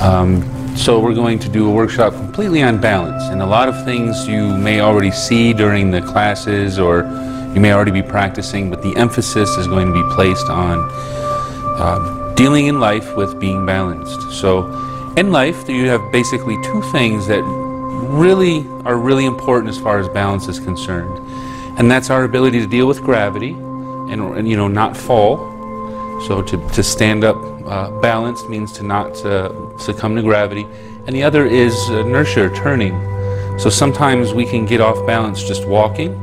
Um, so we're going to do a workshop completely on balance, and a lot of things you may already see during the classes or you may already be practicing, but the emphasis is going to be placed on um, dealing in life with being balanced. So in life, you have basically two things that really are really important as far as balance is concerned, and that's our ability to deal with gravity and, and you know not fall. So to, to stand up uh, balanced means to not uh, succumb to gravity, and the other is inertia, turning. So sometimes we can get off balance just walking,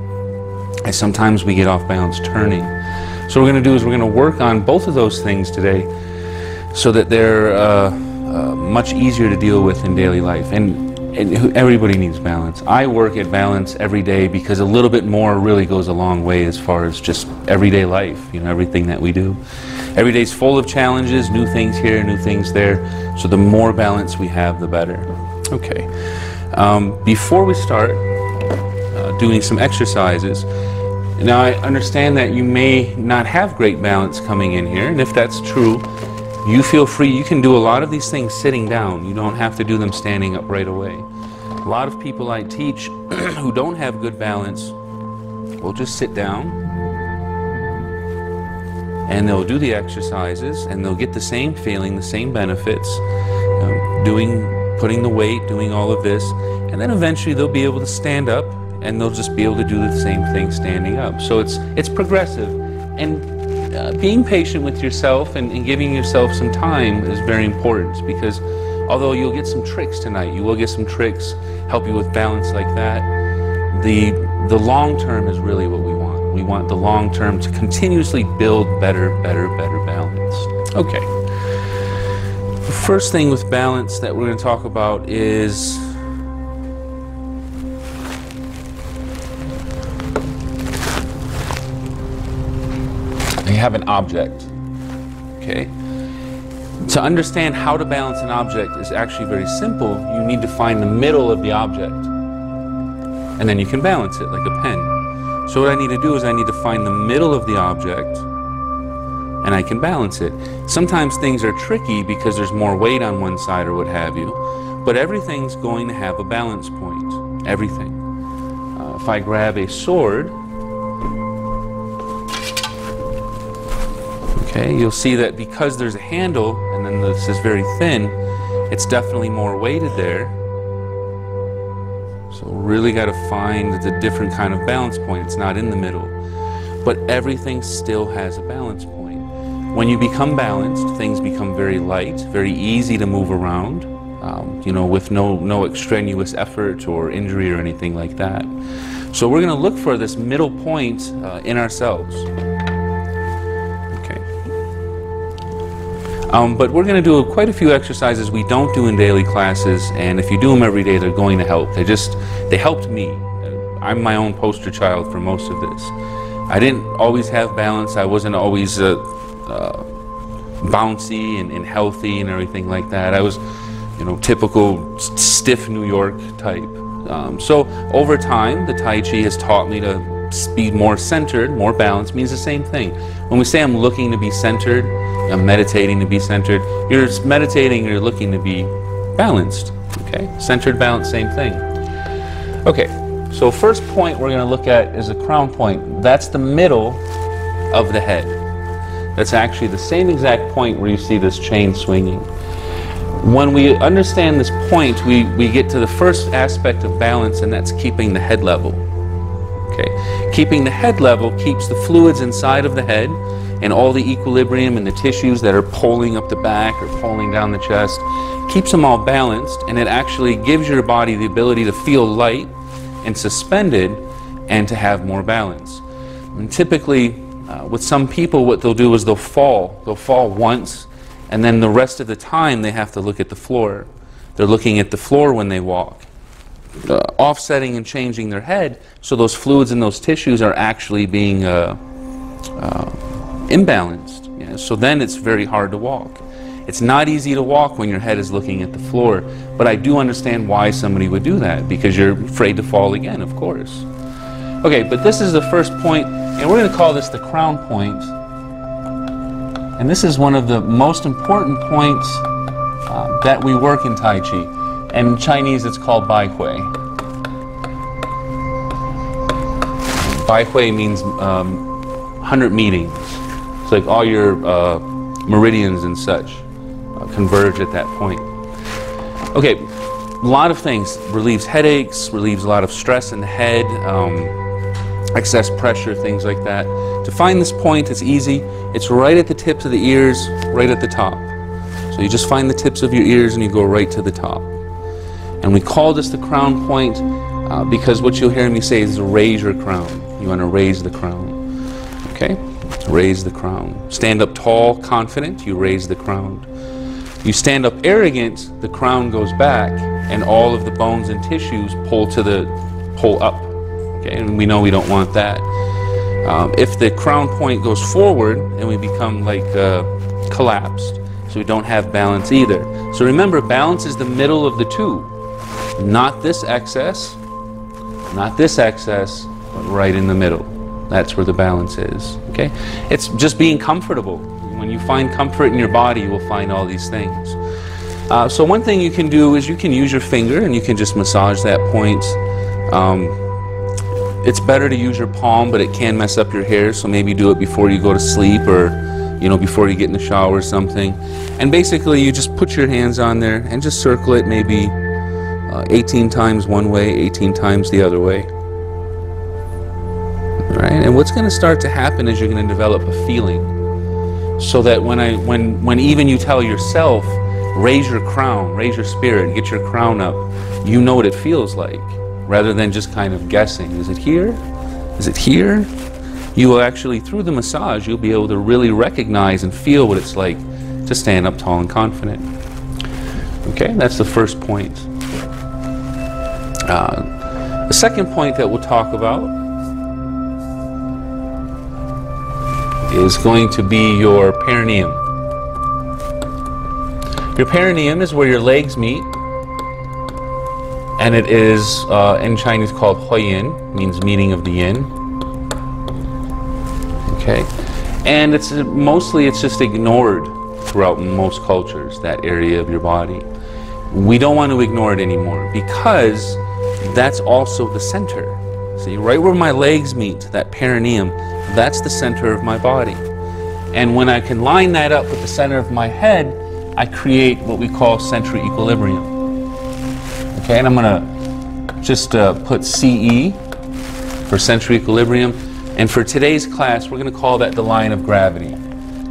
and sometimes we get off balance turning. So what we're going to do is we're going to work on both of those things today so that they're uh, uh, much easier to deal with in daily life. And, and everybody needs balance. I work at balance every day because a little bit more really goes a long way as far as just everyday life, you know, everything that we do. Every day's full of challenges, new things here, new things there. So the more balance we have, the better. Okay. Um, before we start uh, doing some exercises, now I understand that you may not have great balance coming in here, and if that's true, you feel free. You can do a lot of these things sitting down. You don't have to do them standing up right away. A lot of people I teach who don't have good balance will just sit down and they'll do the exercises and they'll get the same feeling, the same benefits, um, doing, putting the weight, doing all of this, and then eventually they'll be able to stand up and they'll just be able to do the same thing standing up. So it's it's progressive, and uh, being patient with yourself and, and giving yourself some time is very important because although you'll get some tricks tonight, you will get some tricks help you with balance like that. The the long term is really what we. We want the long term to continuously build better, better, better balance. Okay. The first thing with balance that we're going to talk about is you have an object. Okay? To understand how to balance an object is actually very simple. You need to find the middle of the object. And then you can balance it like a pen. So what I need to do is I need to find the middle of the object and I can balance it. Sometimes things are tricky because there's more weight on one side or what have you, but everything's going to have a balance point. Everything. Uh, if I grab a sword, okay, you'll see that because there's a handle and then this is very thin, it's definitely more weighted there. So really got to find the different kind of balance point. It's not in the middle. But everything still has a balance point. When you become balanced, things become very light, very easy to move around, um, you know, with no, no extraneous effort or injury or anything like that. So we're going to look for this middle point uh, in ourselves. Um, but we're going to do quite a few exercises we don't do in daily classes, and if you do them every day, they're going to help. They just, they helped me. I'm my own poster child for most of this. I didn't always have balance. I wasn't always uh, uh, bouncy and, and, healthy and everything like that. I was, you know, typical stiff New York type. Um, so over time, the Tai Chi has taught me to be more centered, more balanced, means the same thing. When we say I'm looking to be centered, I'm meditating to be centered, you're meditating, you're looking to be balanced. Okay? Centered, balanced, same thing. Okay, so first point we're going to look at is a crown point. That's the middle of the head. That's actually the same exact point where you see this chain swinging. When we understand this point, we, we get to the first aspect of balance, and that's keeping the head level. Okay. Keeping the head level keeps the fluids inside of the head and all the equilibrium and the tissues that are pulling up the back or pulling down the chest, keeps them all balanced, and it actually gives your body the ability to feel light and suspended and to have more balance. And typically, uh, with some people, what they'll do is they'll fall. They'll fall once, and then the rest of the time they have to look at the floor. They're looking at the floor when they walk uh, offsetting and changing their head so those fluids and those tissues are actually being uh, uh, imbalanced. So then it's very hard to walk. It's not easy to walk when your head is looking at the floor, but I do understand why somebody would do that because you're afraid to fall again, of course. Okay, but this is the first point, and we're going to call this the crown point. And this is one of the most important points uh, that we work in Tai Chi. In Chinese, it's called Bai Hui. Bai Hui means um, 100 meetings. It's like all your uh, meridians and such uh, converge at that point. Okay, a lot of things. Relieves headaches, relieves a lot of stress in the head, um, excess pressure, things like that. To find this point, it's easy. It's right at the tips of the ears, right at the top. So you just find the tips of your ears and you go right to the top. And we call this the crown point uh, because what you'll hear me say is raise your crown. You want to raise the crown. Okay? Raise the crown. Stand up tall, confident, you raise the crown. You stand up arrogant, the crown goes back, and all of the bones and tissues pull to the pull up. Okay, and we know we don't want that. Um, if the crown point goes forward and we become like uh, collapsed, so we don't have balance either. So remember, balance is the middle of the two, not this excess, not this excess, but right in the middle. That's where the balance is. Okay, it's just being comfortable. When you find comfort in your body, you will find all these things. Uh, so one thing you can do is you can use your finger and you can just massage that point. Um, it's better to use your palm, but it can mess up your hair, so maybe do it before you go to sleep or you know before you get in the shower or something. And basically, you just put your hands on there and just circle it maybe uh, 18 times one way, 18 times the other way. Right, and what's going to start to happen is you're going to develop a feeling so that when I when when even you tell yourself raise your crown raise your spirit get your crown up you know what it feels like rather than just kind of guessing. Is it here? Is it here? You will actually through the massage you'll be able to really recognize and feel what it's like to stand up tall and confident. Okay? That's the first point uh, the second point that we'll talk about is going to be your perineum. Your perineum is where your legs meet, and it is uh, in Chinese called Huiyin, means meeting of the yin. Okay, and it's mostly it's just ignored throughout most cultures that area of your body. We don't want to ignore it anymore because that's also the center. See, right where my legs meet, that perineum, that's the center of my body. And when I can line that up with the center of my head, I create what we call center equilibrium. Okay, and I'm going to just uh, put CE for center equilibrium. And for today's class, we're going to call that the line of gravity,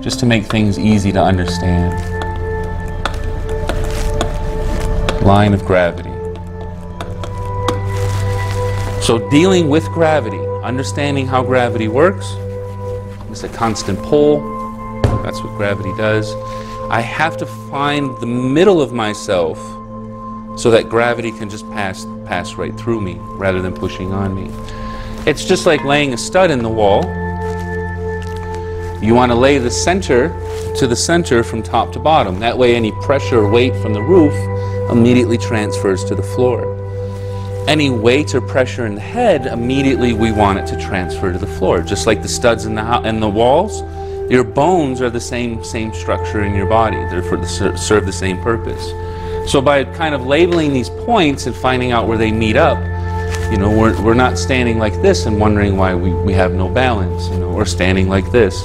just to make things easy to understand. Line of gravity. So dealing with gravity understanding how gravity works. It's a constant pull. That's what gravity does. I have to find the middle of myself so that gravity can just pass pass right through me rather than pushing on me. It's just like laying a stud in the wall. You want to lay the center to the center from top to bottom. That way any pressure or weight from the roof immediately transfers to the floor any weight or pressure in the head, immediately we want it to transfer to the floor. Just like the studs in the, in the walls, your bones are the same, same structure in your body. They're for the, serve the same purpose. So by kind of labeling these points and finding out where they meet up, you know, we're, we're not standing like this and wondering why we, we have no balance, you know, or standing like this.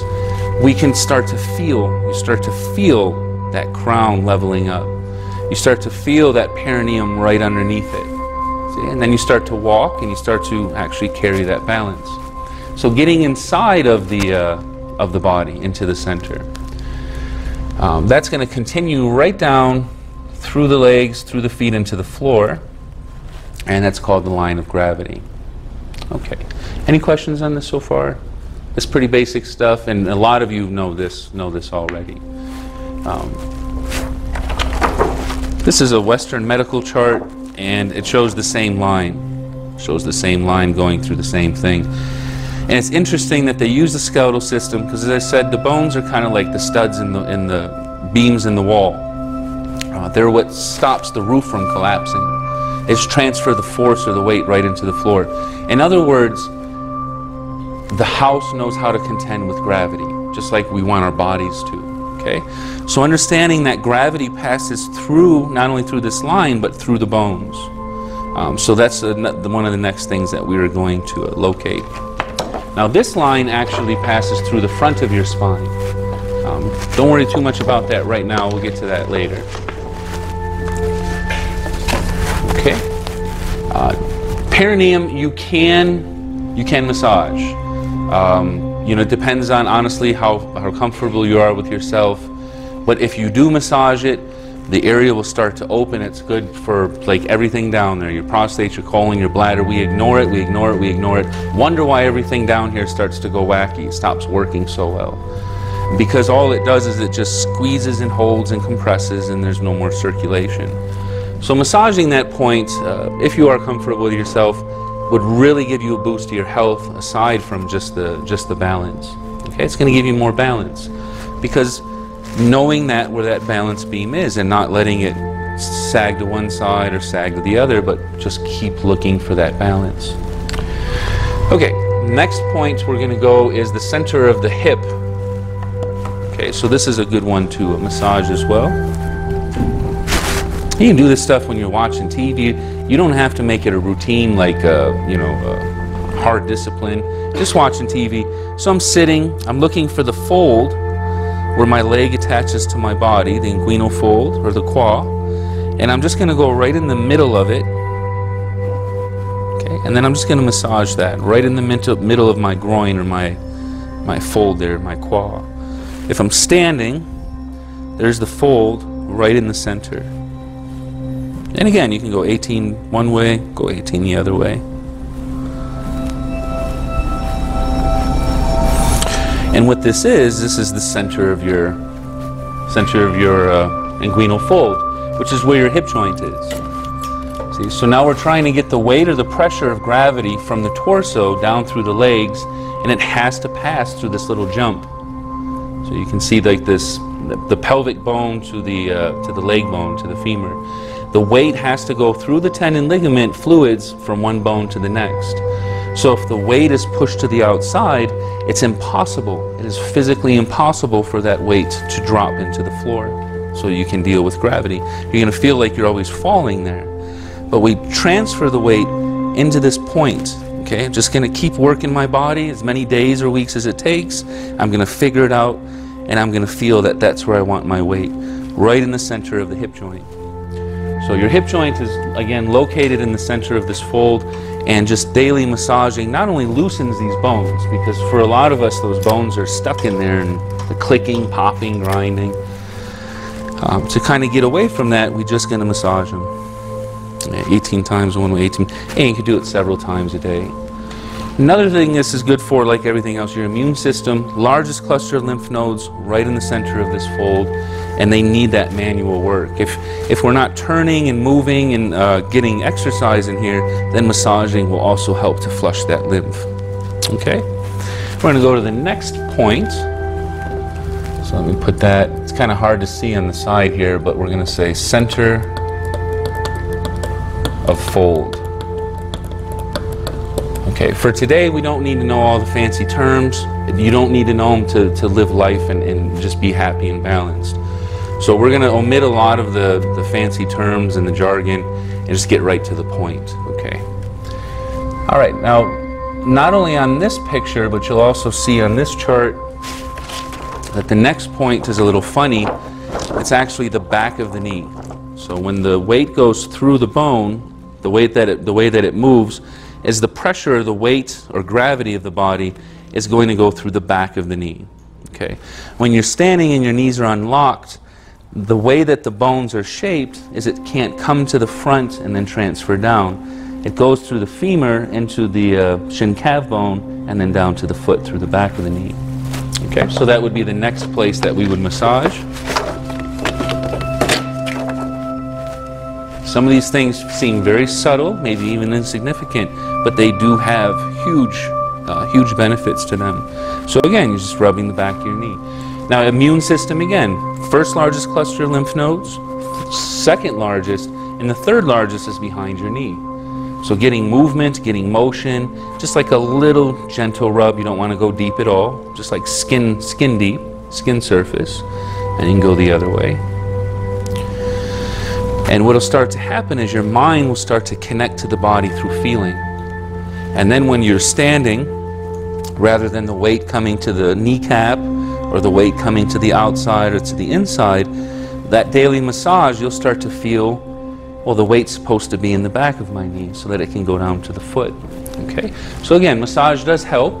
We can start to feel, you start to feel that crown leveling up. You start to feel that perineum right underneath it. And then you start to walk and you start to actually carry that balance. So getting inside of the, uh, of the body into the center. Um, that's going to continue right down through the legs, through the feet, into the floor. And that's called the line of gravity. Okay. Any questions on this so far? It's pretty basic stuff, and a lot of you know this, know this already. Um, this is a Western medical chart and it shows the same line. Shows the same line going through the same thing. And it's interesting that they use the skeletal system because, as I said, the bones are kind of like the studs in the, in the beams in the wall. Uh, they're what stops the roof from collapsing. It's transfer the force or the weight right into the floor. In other words, the house knows how to contend with gravity, just like we want our bodies to. Okay? So understanding that gravity passes through, not only through this line, but through the bones. Um, so that's a, one of the next things that we are going to uh, locate. Now this line actually passes through the front of your spine. Um, don't worry too much about that right now, we'll get to that later. Okay. Uh, perineum, you can, you can massage. Um, you know, it depends on honestly how, how comfortable you are with yourself. But if you do massage it, the area will start to open. It's good for like everything down there, your prostate, your colon, your bladder. We ignore it, we ignore it, we ignore it. Wonder why everything down here starts to go wacky, it stops working so well. Because all it does is it just squeezes and holds and compresses and there's no more circulation. So massaging that point, uh, if you are comfortable with yourself, would really give you a boost to your health aside from just the just the balance. Okay, it's going to give you more balance because knowing that where that balance beam is and not letting it sag to one side or sag to the other, but just keep looking for that balance. Okay, next point we're going to go is the center of the hip. Okay, so this is a good one to massage as well. You can do this stuff when you're watching TV. You don't have to make it a routine like, a, uh, you know, a hard discipline. Just watching TV. So I'm sitting, I'm looking for the fold where my leg attaches to my body, the inguinal fold or the qua. And I'm just going to go right in the middle of it. Okay, and then I'm just going to massage that right in the middle of my groin or my, my fold there, my qua. If I'm standing, there's the fold right in the center. And again, you can go 18 one way, go 18 the other way. And what this is, this is the center of your center of your uh, inguinal fold, which is where your hip joint is. See, so now we're trying to get the weight or the pressure of gravity from the torso down through the legs, and it has to pass through this little jump. So you can see like this, the, the pelvic bone to the uh, to the leg bone to the femur. The weight has to go through the tendon ligament fluids from one bone to the next. So if the weight is pushed to the outside, it's impossible. It is physically impossible for that weight to drop into the floor so you can deal with gravity. You're going to feel like you're always falling there. But we transfer the weight into this point. Okay, I'm just going to keep working my body as many days or weeks as it takes. I'm going to figure it out and I'm going to feel that that's where I want my weight, right in the center of the hip joint. So your hip joint is, again, located in the center of this fold and just daily massaging not only loosens these bones, because for a lot of us those bones are stuck in there and the clicking, popping, grinding. Um, to kind of get away from that, we're just going to massage them. 18 times one way, 18, and you can do it several times a day. Another thing this is good for, like everything else, your immune system, largest cluster of lymph nodes right in the center of this fold, and they need that manual work. If, if we're not turning and moving and uh, getting exercise in here, then massaging will also help to flush that lymph. Okay? We're going to go to the next point. So let me put that, it's kind of hard to see on the side here, but we're going to say center of fold. Okay, for today, we don't need to know all the fancy terms. You don't need to know them to, to live life and, and just be happy and balanced. So we're going to omit a lot of the, the fancy terms and the jargon and just get right to the point, okay? All right, now, not only on this picture, but you'll also see on this chart that the next point is a little funny. It's actually the back of the knee. So when the weight goes through the bone, the, weight that it, the way that it moves, is the pressure, of the weight, or gravity of the body is going to go through the back of the knee. Okay. When you're standing and your knees are unlocked, the way that the bones are shaped is it can't come to the front and then transfer down. It goes through the femur into the uh, shin calf bone and then down to the foot through the back of the knee. Okay, so that would be the next place that we would massage. Some of these things seem very subtle, maybe even insignificant, but they do have huge, uh, huge benefits to them. So again, you're just rubbing the back of your knee. Now, immune system again, first largest cluster of lymph nodes, second largest, and the third largest is behind your knee. So getting movement, getting motion, just like a little gentle rub. You don't want to go deep at all, just like skin, skin deep, skin surface. And you can go the other way. And what will start to happen is your mind will start to connect to the body through feeling. And then when you're standing, rather than the weight coming to the kneecap or the weight coming to the outside or to the inside, that daily massage, you'll start to feel, well, the weight's supposed to be in the back of my knee so that it can go down to the foot. Okay? So again, massage does help.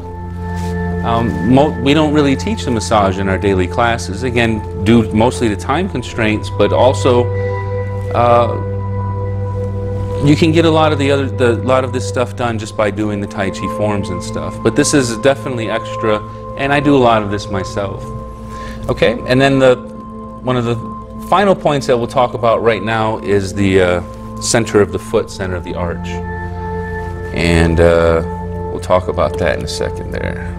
Um, we don't really teach the massage in our daily classes, again, due mostly to time constraints, but also uh, you can get a lot of the other the lot of this stuff done just by doing the tai chi forms and stuff but this is definitely extra and I do a lot of this myself. Okay and then the one of the final points that we'll talk about right now is the uh, center of the foot center of the arch. And uh, we'll talk about that in a second there.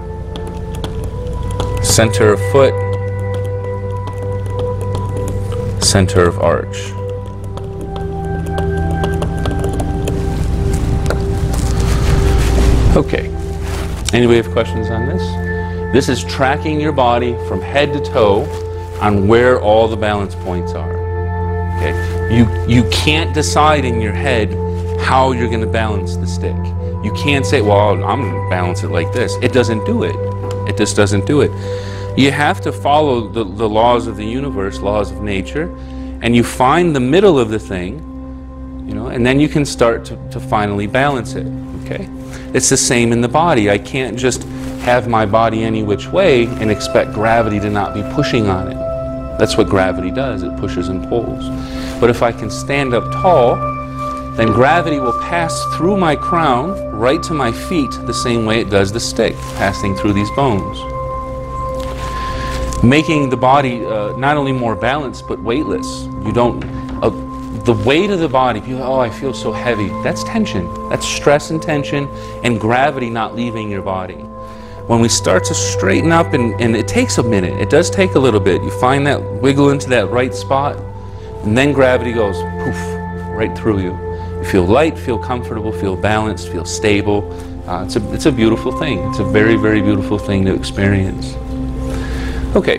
Center of foot. Center of arch. Okay. Anybody have questions on this? This is tracking your body from head to toe on where all the balance points are. Okay? You, you can't decide in your head how you're going to balance the stick. You can't say, well, I'm going to balance it like this. It doesn't do it. It just doesn't do it. You have to follow the, the laws of the universe, laws of nature, and you find the middle of the thing, you know, and then you can start to, to finally balance it. Okay? It's the same in the body. I can't just have my body any which way and expect gravity to not be pushing on it. That's what gravity does, it pushes and pulls. But if I can stand up tall, then gravity will pass through my crown right to my feet the same way it does the stick, passing through these bones. Making the body uh, not only more balanced, but weightless. You don't, uh, the weight of the body, oh, I feel so heavy. That's tension. That's stress and tension and gravity not leaving your body. When we start to straighten up, and, and it takes a minute, it does take a little bit. You find that wiggle into that right spot, and then gravity goes poof, right through you. You feel light, feel comfortable, feel balanced, feel stable. Uh, it's, a, it's a beautiful thing. It's a very, very beautiful thing to experience. Okay.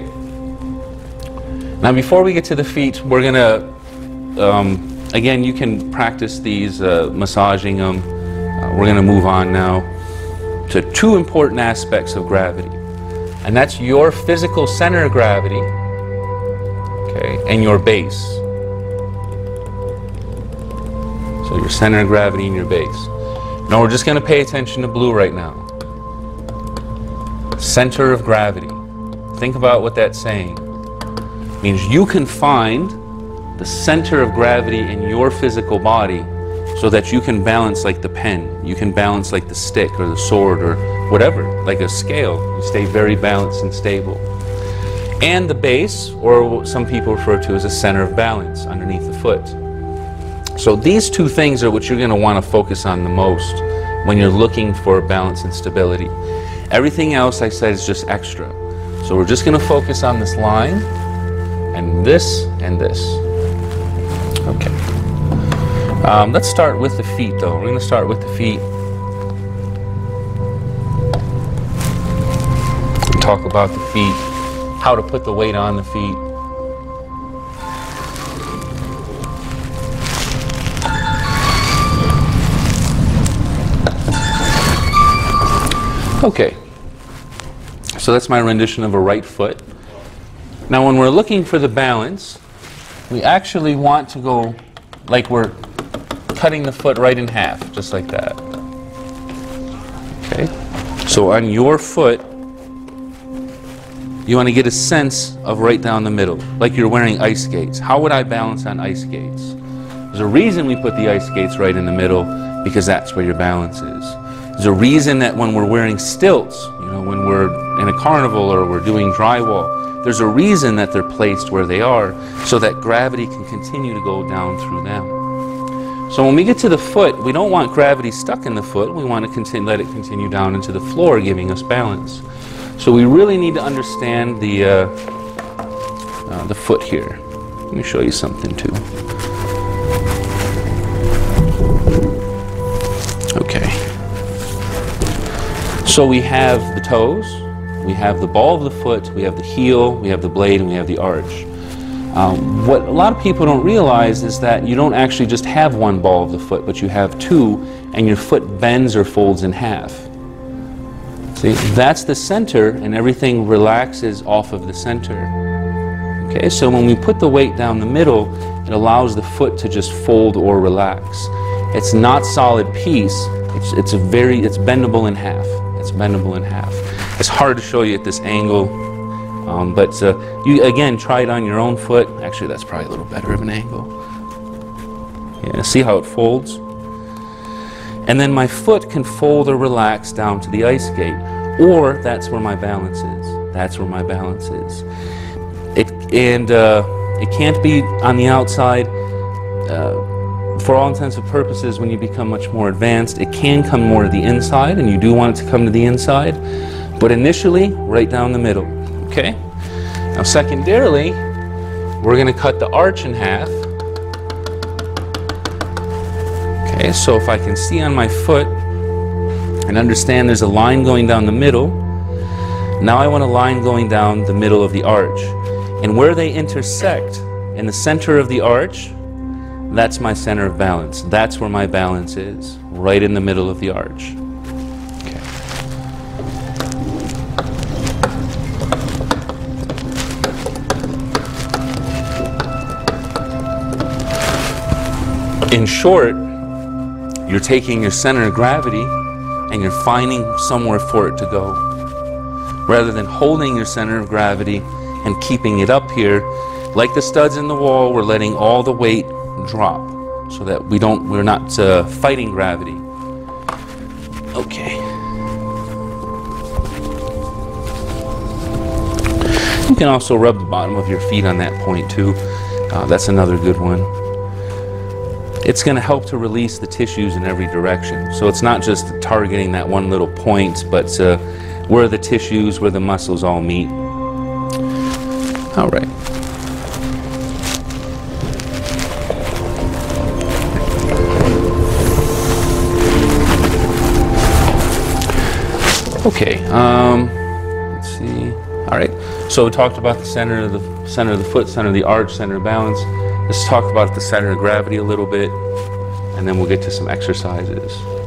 Now, before we get to the feet, we're going to um, again, you can practice these, uh, massaging them. Uh, we're going to move on now to two important aspects of gravity. And that's your physical center of gravity, okay, and your base. So your center of gravity and your base. Now we're just going to pay attention to blue right now. Center of gravity. Think about what that's saying. It means you can find the center of gravity in your physical body so that you can balance like the pen, you can balance like the stick or the sword or whatever, like a scale. You stay very balanced and stable. And the base, or what some people refer to as a center of balance underneath the foot. So these two things are what you're going to want to focus on the most when you're looking for balance and stability. Everything else I said is just extra. So we're just going to focus on this line and this and this. Okay. Um, let's start with the feet, though. We're going to start with the feet. Talk about the feet, how to put the weight on the feet. Okay, so that's my rendition of a right foot. Now when we're looking for the balance, we actually want to go like we're cutting the foot right in half, just like that. Okay? So on your foot, you want to get a sense of right down the middle, like you're wearing ice skates. How would I balance on ice skates? There's a reason we put the ice skates right in the middle, because that's where your balance is. There's a reason that when we're wearing stilts, you know, when we're in a carnival or we're doing drywall, there's a reason that they're placed where they are so that gravity can continue to go down through them. So when we get to the foot, we don't want gravity stuck in the foot. We want to continue, let it continue down into the floor, giving us balance. So we really need to understand the, uh, uh, the foot here. Let me show you something too. Okay. So we have the toes, we have the ball of the foot, we have the heel, we have the blade, and we have the arch. Um, what a lot of people don't realize is that you don't actually just have one ball of the foot, but you have two, and your foot bends or folds in half. See, that's the center, and everything relaxes off of the center. Okay, so when we put the weight down the middle, it allows the foot to just fold or relax. It's not solid piece. It's, it's a very, it's bendable in half. It's bendable in half. It's hard to show you at this angle, um, but uh, you again try it on your own foot. Actually, that's probably a little better of an angle. Yeah, see how it folds? And then my foot can fold or relax down to the ice skate, or that's where my balance is. That's where my balance is. It and uh, it can't be on the outside. Uh, for all intents and purposes, when you become much more advanced, it can come more to the inside, and you do want it to come to the inside. But initially, right down the middle. Okay? Now, secondarily, we're going to cut the arch in half. Okay, so if I can see on my foot and understand there's a line going down the middle, now I want a line going down the middle of the arch. And where they intersect, in the center of the arch, that's my center of balance. That's where my balance is, right in the middle of the arch. In short, you're taking your center of gravity and you're finding somewhere for it to go. Rather than holding your center of gravity and keeping it up here, like the studs in the wall, we're letting all the weight drop so that we don't, we're not uh, fighting gravity. Okay. You can also rub the bottom of your feet on that point too. Uh, that's another good one it's going to help to release the tissues in every direction. So it's not just targeting that one little point, but uh, where the tissues, where the muscles all meet. All right. Okay. Um, let's see. All right. So we talked about the center of the center of the foot, center of the arch, center of balance. Let's talk about the center of gravity a little bit, and then we'll get to some exercises.